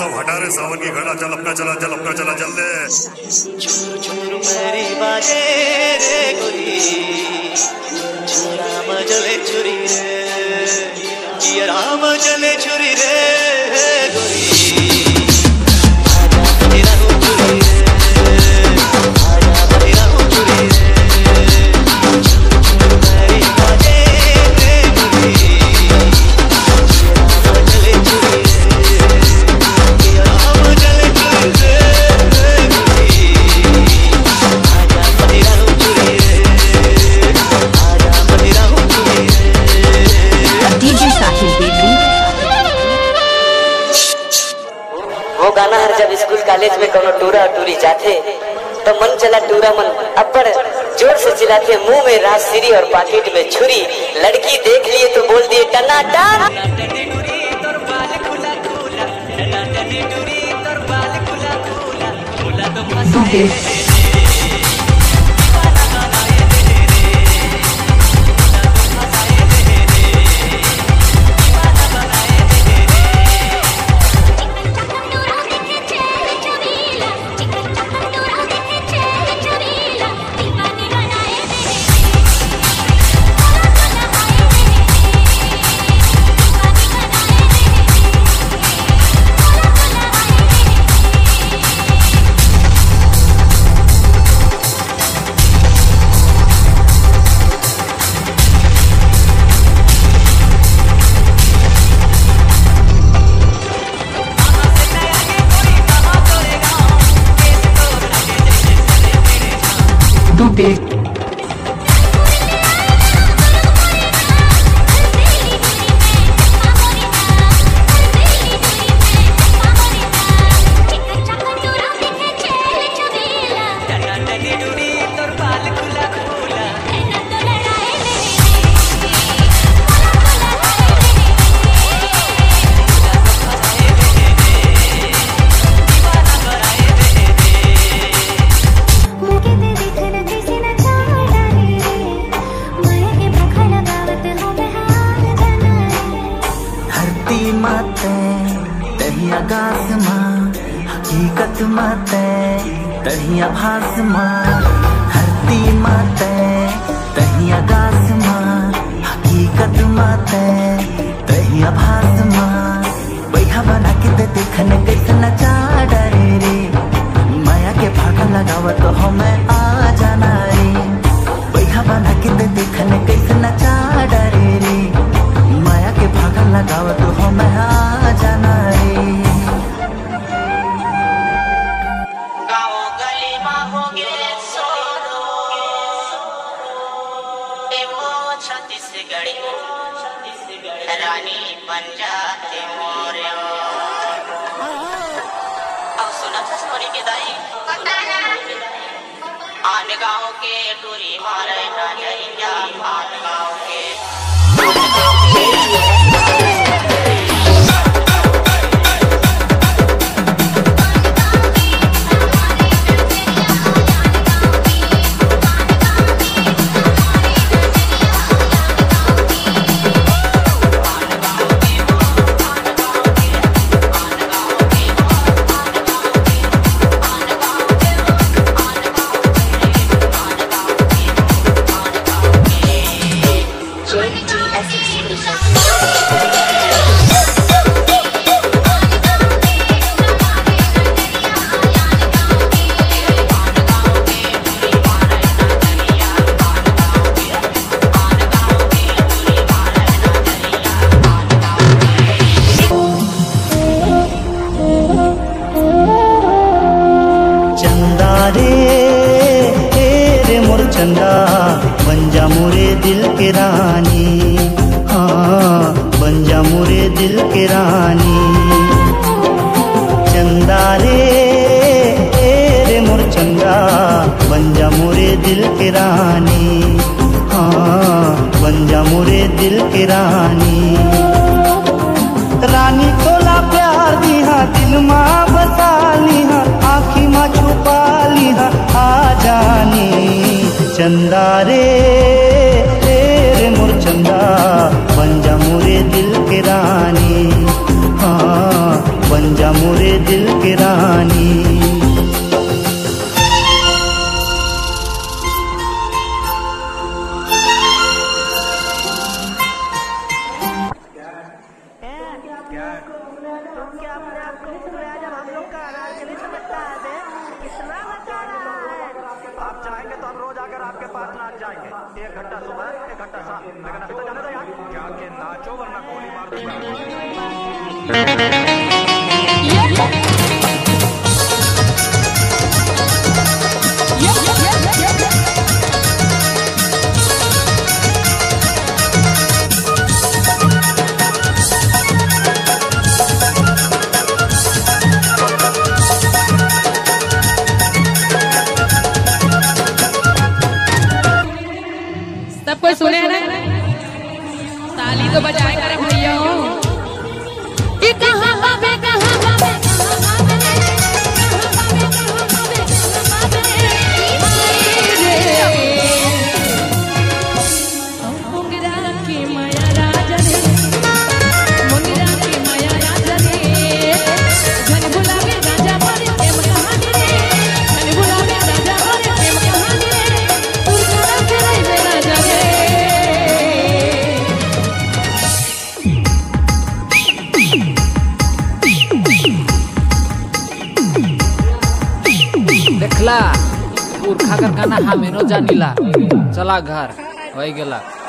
सब हटा रे सावन की घड़ा चल अपना चला चल अपना चला चल दे वो गाना हर जब स्कूल कॉलेज में कोनो टूरा और टूरी जाते तो मन चला टूरा मन। अब्बड़ ज़ोर से चिल्लाते मुँह में राजश्री और पाकिट में छुरी। लड़की देख लिए तो बोल दिए टना टन big आकाश माँ हकीकत माते तही आभास माँ माते। तही छत्तीसगढ़ी रानी बन जाते मोरे सुना था के दाई? आन गाँव के टूरी मारे ना जाइया आन गाँव के रे मोर चंदा बन जा मोरे दिल के रानी। रानी। चंदा रे रे मोर चंदा बन जा मोरे दिल के रानी। हाँ बन जा मोरे दिल के रानी। रानी तोला प्यार दिहा दिल माँ बसा लिहा आखी माँ छुपा लिहा आ जानी। चंदा रे तो क्या अपने आप को घबराया जब हम लोग का आधार के समझता है कितना बता रहा है। आप चाहेंगे तो हम रोज आकर आपके पास नाच जाएँगे। एक घंटा सुबह एक घंटा शाम। लेकिन अभी तो जाने दो यार। जाके नाचो वरना गोली मार दूँगा। खाकर कर गाना हमें नो जानिला चला घर। हो